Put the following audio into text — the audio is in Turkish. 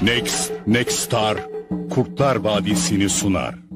Next, Next Star, Kurtlar Vadisi'ni sunar.